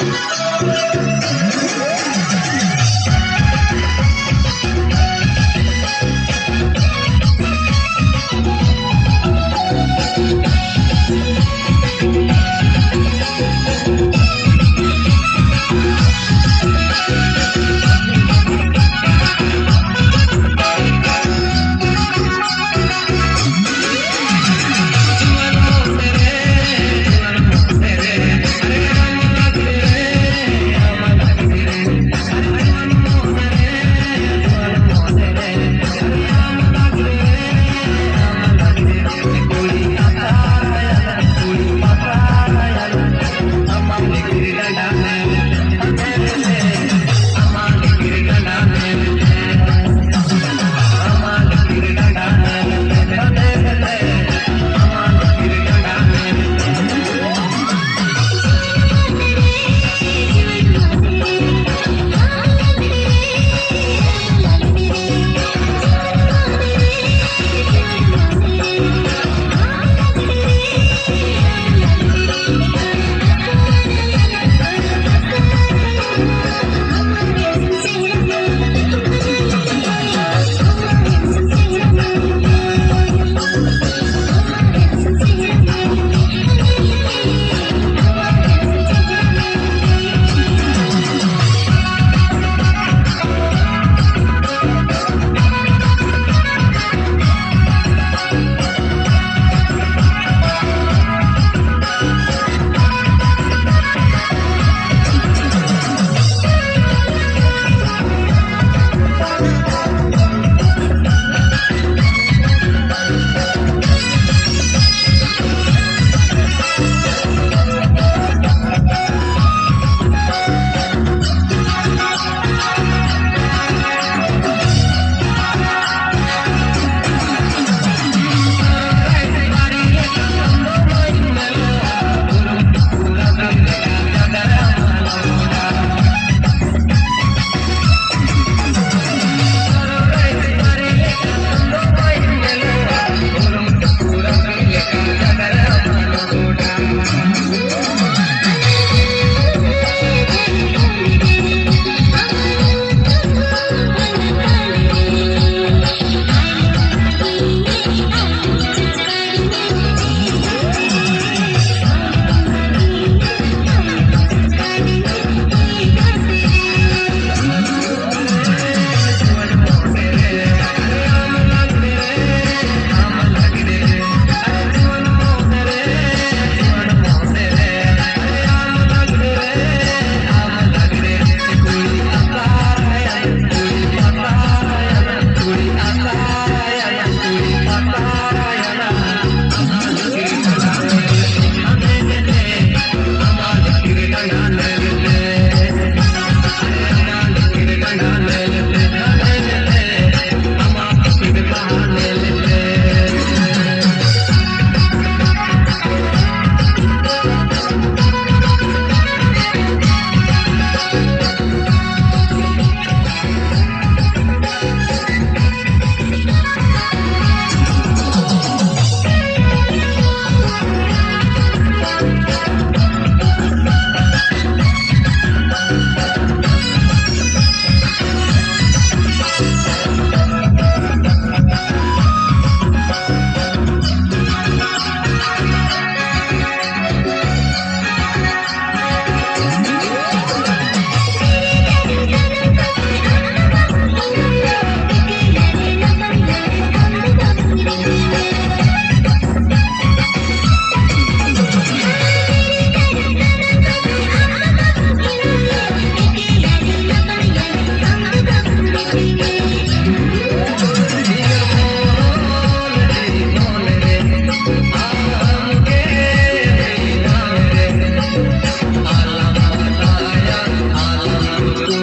Música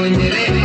Muñeré.